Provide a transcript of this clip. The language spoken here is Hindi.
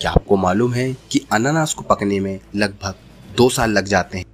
क्या आपको मालूम है कि अनानास को पकने में लगभग दो साल लग जाते हैं?